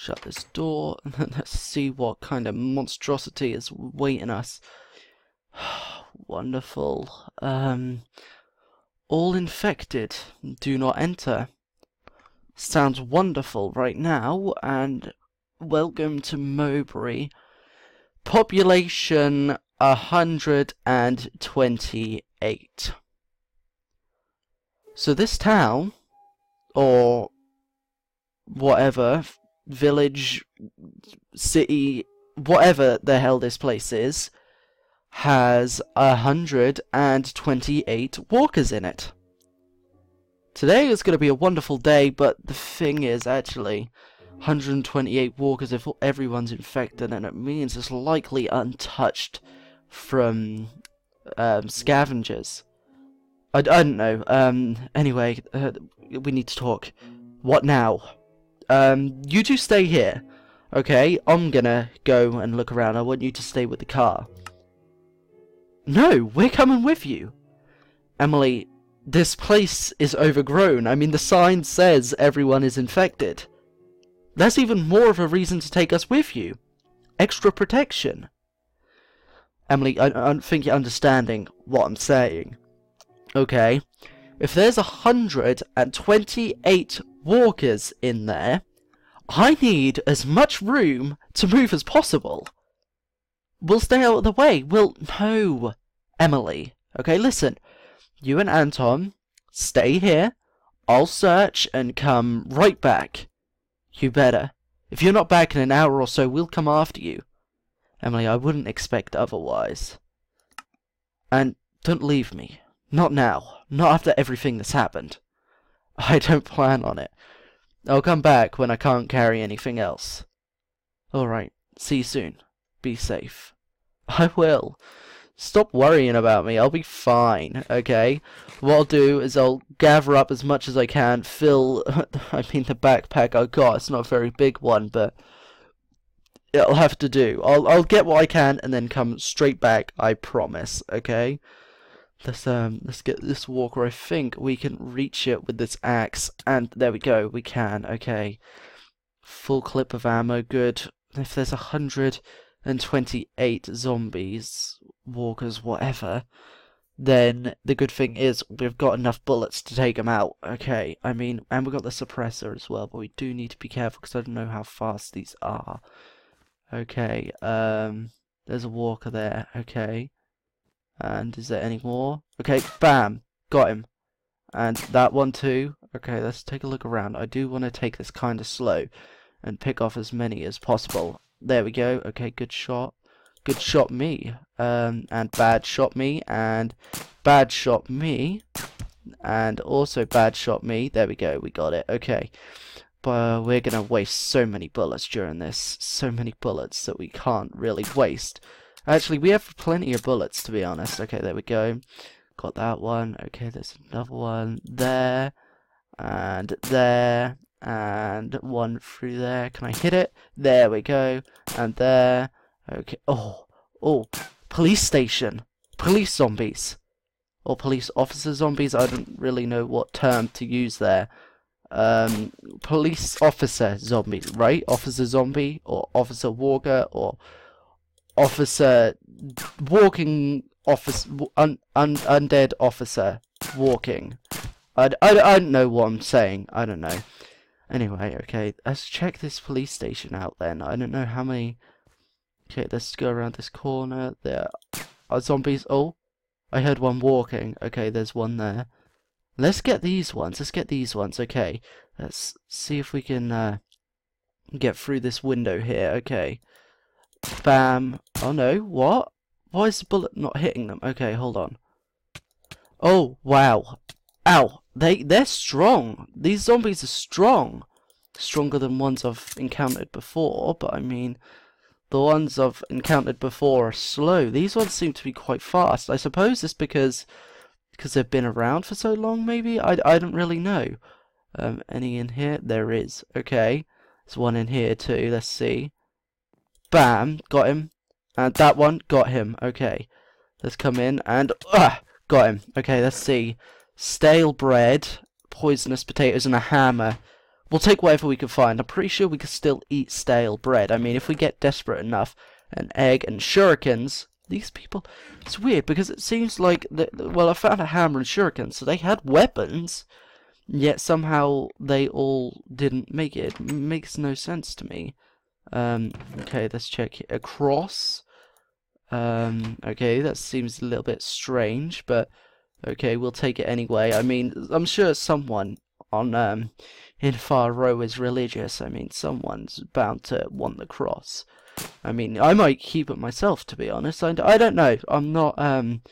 shut this door and let's see what kind of monstrosity is waiting us. Wonderful. Um, all infected. Do not enter. Sounds wonderful right now, and welcome to Mowbray. Population 128. So this town, or whatever, village, city, whatever the hell this place is, has 128 walkers in it. Today is going to be a wonderful day, but the thing is, actually, 128 walkers if everyone's infected, and it means it's likely untouched from um, scavengers. I, I don't know. Um, anyway, uh, we need to talk. What now? Um, you two stay here, okay? I'm gonna go and look around. I want you to stay with the car. No, we're coming with you. Emily, this place is overgrown. I mean, the sign says everyone is infected. That's even more of a reason to take us with you. Extra protection. Emily, I, I don't think you're understanding what I'm saying. Okay, if there's a hundred and twenty-eight walkers in there, I need as much room to move as possible. We'll stay out of the way. We'll... No, Emily. Okay, listen. You and Anton, stay here. I'll search and come right back. You better. If you're not back in an hour or so, we'll come after you. Emily, I wouldn't expect otherwise. And don't leave me. Not now. Not after everything that's happened. I don't plan on it. I'll come back when I can't carry anything else. Alright, see you soon. Be safe. I will. Stop worrying about me, I'll be fine, okay? What I'll do is I'll gather up as much as I can, fill, I mean the backpack I got, it's not a very big one, but it'll have to do. I'll, I'll get what I can and then come straight back, I promise, okay? Let's um let's get this walker. I think we can reach it with this axe, and there we go. We can. Okay, full clip of ammo. Good. If there's a hundred and twenty-eight zombies, walkers, whatever, then the good thing is we've got enough bullets to take them out. Okay. I mean, and we've got the suppressor as well, but we do need to be careful because I don't know how fast these are. Okay. Um. There's a walker there. Okay. And is there any more? Okay, bam! Got him. And that one too. Okay, let's take a look around. I do want to take this kind of slow and pick off as many as possible. There we go. Okay, good shot. Good shot me. Um, and bad shot me. And bad shot me. And also bad shot me. There we go. We got it. Okay. But we're going to waste so many bullets during this. So many bullets that we can't really waste. Actually, we have plenty of bullets, to be honest. Okay, there we go. Got that one. Okay, there's another one there. And there. And one through there. Can I hit it? There we go. And there. Okay. Oh. Oh. Police station. Police zombies. Or police officer zombies. I don't really know what term to use there. Um, police officer zombies, right? Officer zombie or officer walker or officer walking officer un, un, undead officer walking. I, I, I don't know what I'm saying. I don't know. Anyway, okay, let's check this police station out then. I don't know how many... Okay, let's go around this corner. There are zombies. Oh, I heard one walking. Okay, there's one there. Let's get these ones. Let's get these ones. Okay, let's see if we can uh, get through this window here. Okay. Bam. Oh no, what? Why is the bullet not hitting them? Okay, hold on. Oh, wow. Ow. They, they're strong. These zombies are strong. Stronger than ones I've encountered before, but I mean, the ones I've encountered before are slow. These ones seem to be quite fast. I suppose it's because because they've been around for so long, maybe? I, I don't really know. Um, any in here? There is. Okay. There's one in here too. Let's see. Bam, got him. And that one, got him. Okay. Let's come in and, uh, got him. Okay, let's see. Stale bread, poisonous potatoes, and a hammer. we'll take whatever we can find. I'm pretty sure we can still eat stale bread. I mean, if we get desperate enough, an egg and shurikens, these people, it's weird because it seems like, well, I found a hammer and shurikens, so they had weapons, yet somehow they all didn't make it. It makes no sense to me. Um, okay, let's check. Across. Um, okay, that seems a little bit strange, but okay, we'll take it anyway. I mean, I'm sure someone on um, in Far Row is religious. I mean, someone's bound to want the cross. I mean, I might keep it myself, to be honest. I, I don't know. I'm not um,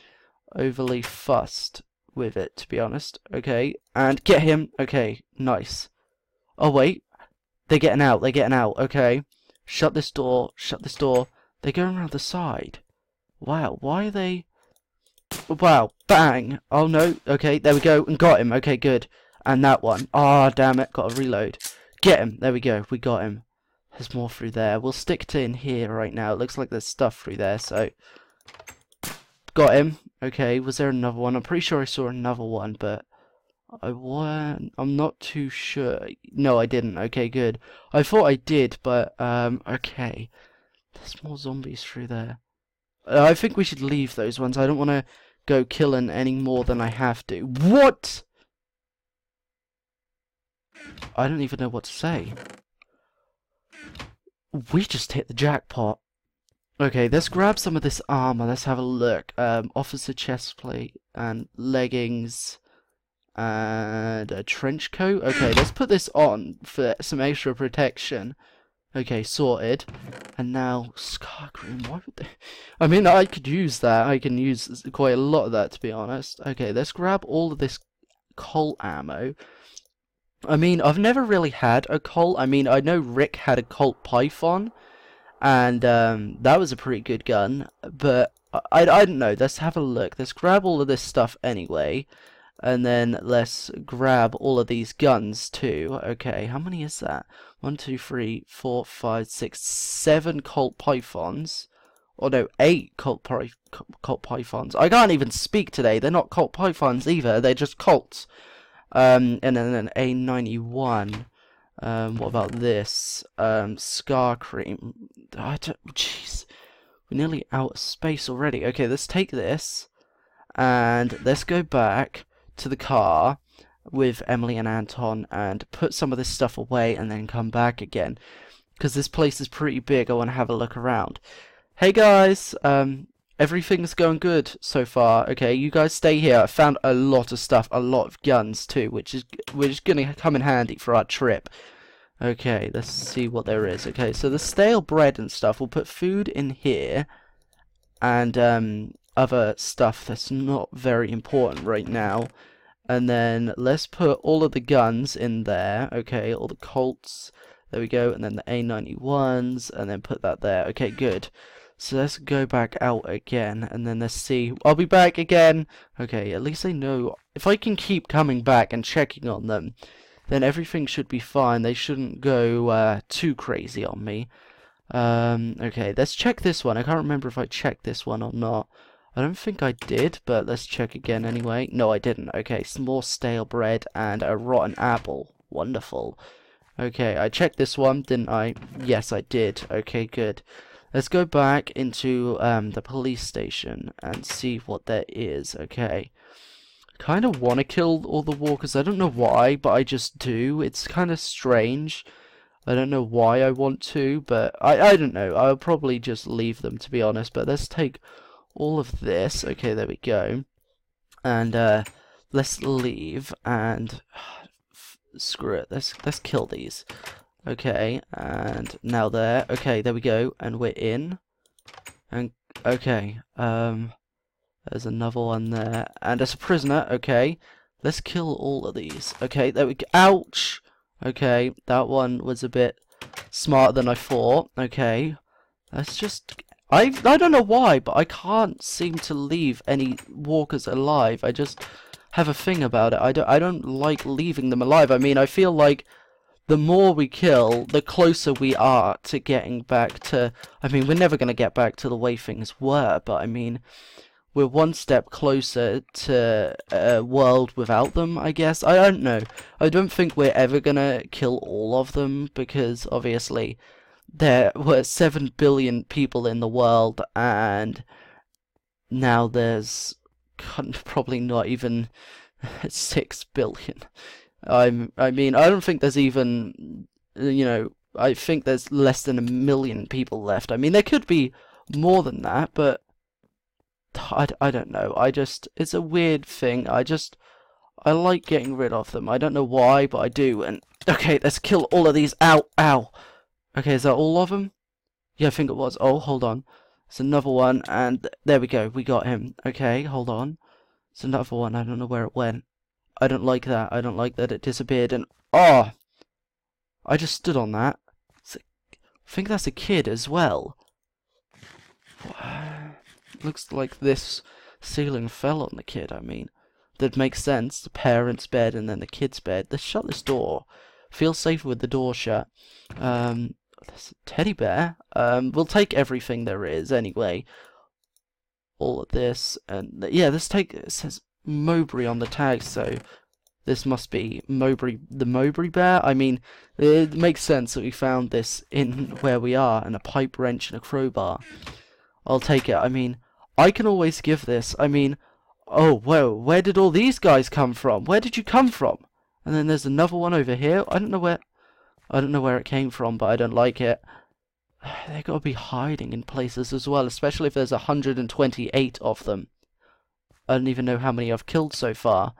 overly fussed with it, to be honest. Okay, and get him. Okay, nice. Oh, wait. They're getting out. They're getting out. Okay. Shut this door. Shut this door. They're going around the side. Wow, why are they... Wow, bang! Oh no, okay, there we go, and got him, okay, good. And that one. Ah, oh, damn it, got to reload. Get him, there we go, we got him. There's more through there. We'll stick to in here right now. It looks like there's stuff through there, so... Got him. Okay, was there another one? I'm pretty sure I saw another one, but... I want... I'm not too sure. No, I didn't. Okay, good. I thought I did, but, um, okay. There's more zombies through there. Uh, I think we should leave those ones. I don't want to go killing any more than I have to. What? I don't even know what to say. We just hit the jackpot. Okay, let's grab some of this armor. Let's have a look. Um, officer chest plate and leggings and a trench coat. Okay, let's put this on for some extra protection. Okay, sorted. And now, Scar why would they... I mean, I could use that. I can use quite a lot of that, to be honest. Okay, let's grab all of this Colt ammo. I mean, I've never really had a Colt. I mean, I know Rick had a Colt Python. And um, that was a pretty good gun. But, I, I, I don't know. Let's have a look. Let's grab all of this stuff anyway. And then let's grab all of these guns too. Okay, how many is that? One, two, three, four, five, six, seven Colt Pythons. Or no, eight Colt, Py Colt Pythons. I can't even speak today. They're not Colt Pythons either. They're just Colts. Um, and then an A91. Um, what about this? Um, Scar Cream. I don't... Jeez. We're nearly out of space already. Okay, let's take this. And let's go back to the car with Emily and Anton and put some of this stuff away and then come back again. Because this place is pretty big, I want to have a look around. Hey guys, um, everything's going good so far. Okay, you guys stay here. I found a lot of stuff, a lot of guns too, which is which is going to come in handy for our trip. Okay, let's see what there is. Okay, so the stale bread and stuff, we'll put food in here. And um, other stuff that's not very important right now. And then let's put all of the guns in there. Okay, all the Colts. There we go. And then the A91s. And then put that there. Okay, good. So let's go back out again. And then let's see. I'll be back again. Okay, at least I know. If I can keep coming back and checking on them, then everything should be fine. They shouldn't go uh, too crazy on me. Um, okay, let's check this one. I can't remember if I checked this one or not. I don't think I did, but let's check again anyway. No, I didn't. Okay, some more stale bread and a rotten apple. Wonderful. Okay, I checked this one, didn't I? Yes, I did. Okay, good. Let's go back into um, the police station and see what there is, okay? kind of want to kill all the walkers. I don't know why, but I just do. It's kind of strange. I don't know why I want to, but I, I don't know. I'll probably just leave them, to be honest. But let's take all of this. Okay, there we go. And uh, let's leave and screw it. Let's let's kill these. Okay, and now there. Okay, there we go. And we're in. And okay, um, there's another one there, and there's a prisoner. Okay, let's kill all of these. Okay, there we go. Ouch. Okay, that one was a bit smarter than I thought. Okay, let's just I I don't know why, but I can't seem to leave any walkers alive. I just have a thing about it. I don't I don't like leaving them alive. I mean, I feel like the more we kill, the closer we are to getting back to. I mean, we're never gonna get back to the way things were, but I mean, we're one step closer to a world without them, I guess. I don't know. I don't think we're ever gonna kill all of them because obviously there were 7 billion people in the world and now there's probably not even 6 billion. I'm, I mean, I don't think there's even, you know, I think there's less than a million people left. I mean, there could be more than that, but I, I don't know. I just, it's a weird thing. I just, I like getting rid of them. I don't know why, but I do. And, okay, let's kill all of these. Ow, ow. Okay, is that all of them? Yeah, I think it was. Oh, hold on. It's another one, and there we go. We got him. Okay, hold on. It's another one. I don't know where it went. I don't like that. I don't like that it disappeared. And, oh! I just stood on that. A, I think that's a kid as well. Looks like this ceiling fell on the kid, I mean. That makes sense. The parent's bed and then the kid's bed. Let's shut this door. Feel safer with the door shut. Um, there's a teddy bear. Um, we'll take everything there is anyway. All of this and yeah, let's take. It says Mowbray on the tag, so this must be Mowbray, the Mowbray bear. I mean, it makes sense that we found this in where we are, and a pipe wrench and a crowbar. I'll take it. I mean, I can always give this. I mean, oh, whoa, where did all these guys come from? Where did you come from? And then there's another one over here. I don't know where, I don't know where it came from, but I don't like it. They've gotta be hiding in places as well, especially if there's 128 of them. I don't even know how many I've killed so far.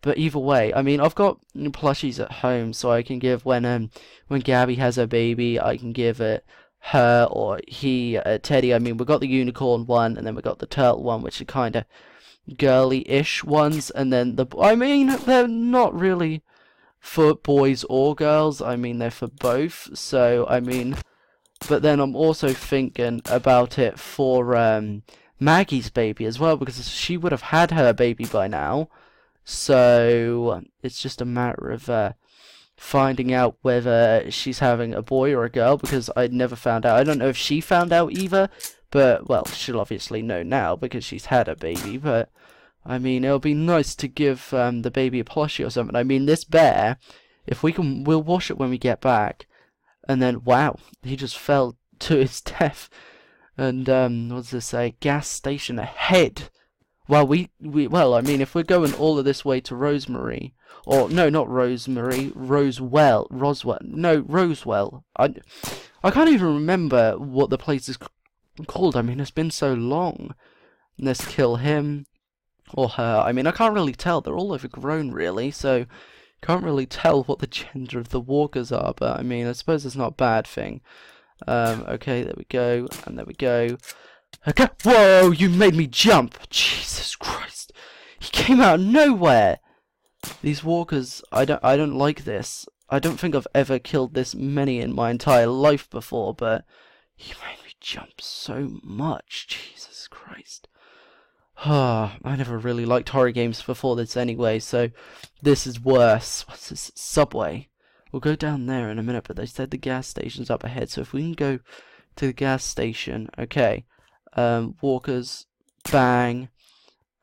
But either way, I mean, I've got plushies at home, so I can give when um when Gabby has her baby, I can give it her or he, uh, Teddy. I mean, we've got the unicorn one, and then we've got the turtle one, which are kind of girly-ish ones, and then the. I mean, they're not really for boys or girls. I mean, they're for both. So I mean, but then I'm also thinking about it for um, Maggie's baby as well, because she would have had her baby by now. So it's just a matter of uh, finding out whether she's having a boy or a girl because I'd never found out. I don't know if she found out either, but well, she'll obviously know now because she's had a baby. But I mean, it'll be nice to give um, the baby a plushie or something. I mean, this bear, if we can, we'll wash it when we get back. And then, wow, he just fell to his death. And um, what does this say? Gas station ahead. Well, we, we well, I mean, if we're going all of this way to Rosemary, or no, not Rosemary, Rosewell, Roswell, no, Rosewell. I, I can't even remember what the place is called. I mean, it's been so long. Let's kill him or her. I mean, I can't really tell. They're all overgrown, really, so can't really tell what the gender of the walkers are. But I mean, I suppose it's not a bad thing. Um, okay, there we go, and there we go. Okay. Whoa, you made me jump. Jesus Christ. He came out of nowhere. These walkers, I don't, I don't like this. I don't think I've ever killed this many in my entire life before, but he made me jump so much. Jesus Christ. I never really liked horror games before this anyway, so this is worse. What's this? Subway. We'll go down there in a minute, but they said the gas station's up ahead, so if we can go to the gas station, okay um, walkers, bang,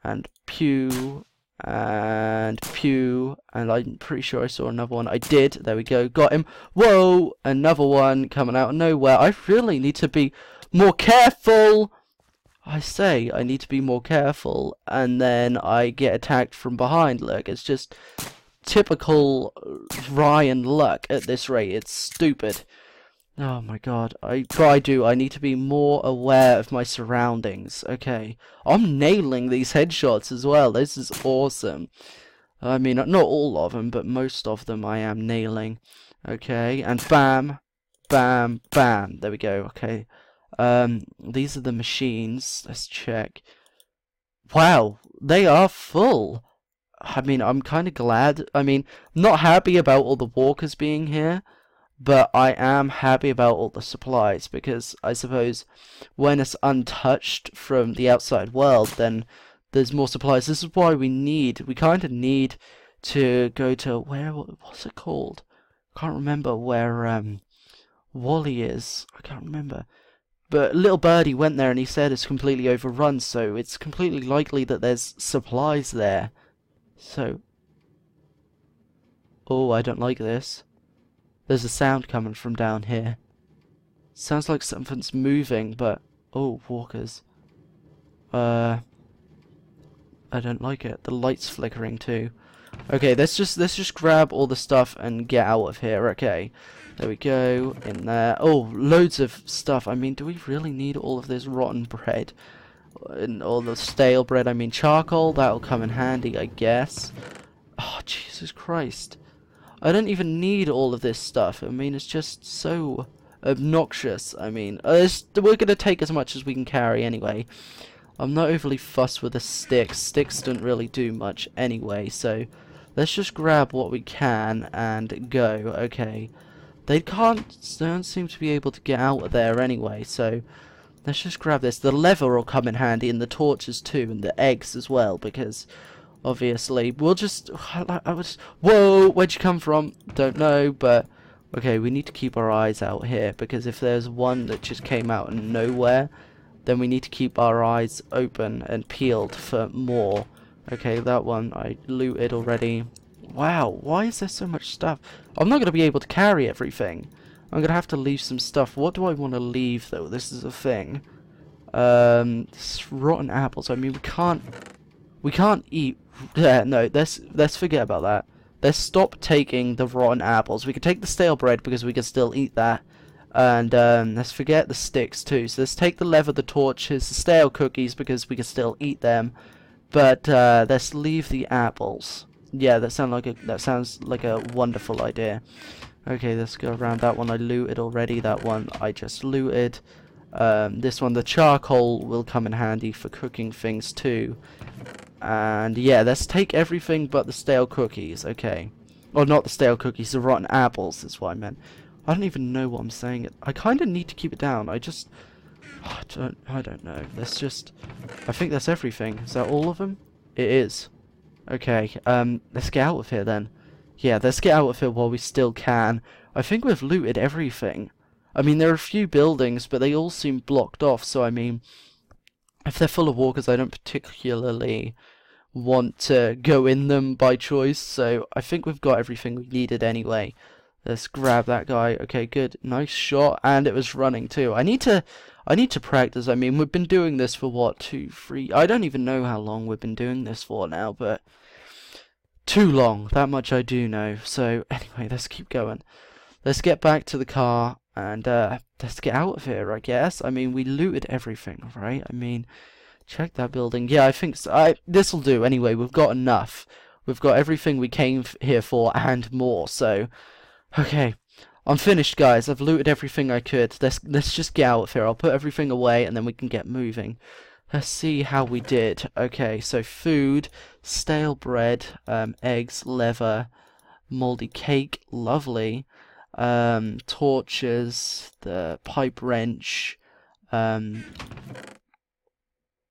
and pew, and pew, and I'm pretty sure I saw another one. I did. There we go. Got him. Whoa! Another one coming out of nowhere. I really need to be more careful. I say I need to be more careful, and then I get attacked from behind. Look, it's just typical uh, Ryan luck at this rate. It's stupid. Oh my god, I I do. I need to be more aware of my surroundings. Okay, I'm nailing these headshots as well. This is awesome. I mean, not all of them, but most of them I am nailing. Okay, and bam, bam, bam. There we go. Okay, um, these are the machines. Let's check. Wow, they are full. I mean, I'm kind of glad. I mean, not happy about all the walkers being here but I am happy about all the supplies because I suppose when it's untouched from the outside world, then there's more supplies. This is why we need, we kind of need to go to where, what's it called? I can't remember where um, Wally is. I can't remember. But little birdie went there and he said it's completely overrun, so it's completely likely that there's supplies there. So... Oh, I don't like this. There's a sound coming from down here. Sounds like something's moving, but... Oh, walkers. Uh... I don't like it. The light's flickering too. Okay, let's just let's just grab all the stuff and get out of here. Okay, there we go. In there. Oh, loads of stuff. I mean, do we really need all of this rotten bread and all the stale bread? I mean, charcoal. That'll come in handy, I guess. Oh, Jesus Christ! I don't even need all of this stuff. I mean, it's just so obnoxious. I mean, uh, we're gonna take as much as we can carry anyway. I'm not overly fussed with the sticks. Sticks don't really do much anyway, so let's just grab what we can and go. Okay. They can't, don't seem to be able to get out of there anyway, so let's just grab this. The lever will come in handy, and the torches too, and the eggs as well, because obviously we'll just, I was, whoa, where'd you come from? Don't know, but okay, we need to keep our eyes out here, because if there's one that just came out of nowhere, then we need to keep our eyes open and peeled for more. Okay, that one I looted already. Wow, why is there so much stuff? I'm not going to be able to carry everything. I'm going to have to leave some stuff. What do I want to leave, though? This is a thing. Um, rotten apples. I mean, we can't... We can't eat... Yeah, no, let's, let's forget about that. Let's stop taking the rotten apples. We can take the stale bread because we can still eat that. And um, let's forget the sticks too. So let's take the lever, the torches, the stale cookies because we can still eat them. But uh, let's leave the apples. Yeah, that sounds like a that sounds like a wonderful idea. Okay, let's go around that one. I looted already. That one I just looted. Um, this one, the charcoal, will come in handy for cooking things too. And yeah, let's take everything but the stale cookies. Okay. Or not the stale cookies, the rotten apples is what I meant. I don't even know what I'm saying. I kind of need to keep it down. I just... I don't, I don't know. Let's just... I think that's everything. Is that all of them? It is. Okay, um, let's get out of here then. Yeah, let's get out of here while we still can. I think we've looted everything. I mean, there are a few buildings, but they all seem blocked off, so I mean... If they're full of walkers, I don't particularly want to go in them by choice, so I think we've got everything we needed anyway. Let's grab that guy. Okay, good. Nice shot. And it was running too. I need to I need to practice. I mean, we've been doing this for what, two, three I don't even know how long we've been doing this for now, but too long. That much I do know. So anyway, let's keep going. Let's get back to the car and uh let's get out of here, I guess. I mean we looted everything, right? I mean check that building. Yeah, I think so. I this'll do anyway. We've got enough. We've got everything we came here for and more, so Okay, I'm finished, guys. I've looted everything I could. Let's let's just get out of here. I'll put everything away, and then we can get moving. Let's see how we did. Okay, so food, stale bread, um, eggs, leather, moldy cake, lovely. Um, torches, the pipe wrench, um,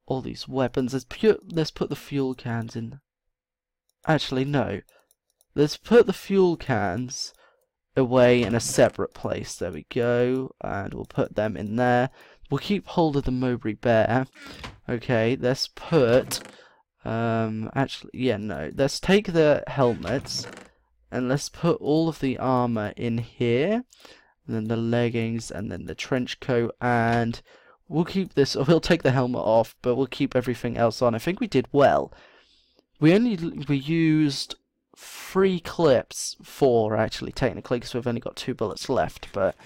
all these weapons. Let's put let's put the fuel cans in. Actually, no. Let's put the fuel cans away in a separate place. There we go. And we'll put them in there. We'll keep hold of the Mowbray Bear. Okay, let's put... Um, actually, yeah, no. Let's take the helmets. And let's put all of the armor in here. And then the leggings. And then the trench coat. And we'll keep this... or We'll take the helmet off. But we'll keep everything else on. I think we did well. We only... We used three clips, four actually technically, because we've only got two bullets left. But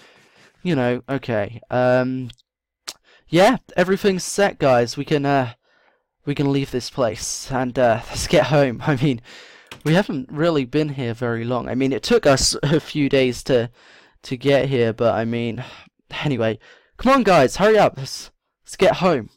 you know, okay. Um, yeah, everything's set, guys. We can uh, we can leave this place and uh, let's get home. I mean, we haven't really been here very long. I mean, it took us a few days to to get here, but I mean, anyway, come on, guys, hurry up. Let's let's get home.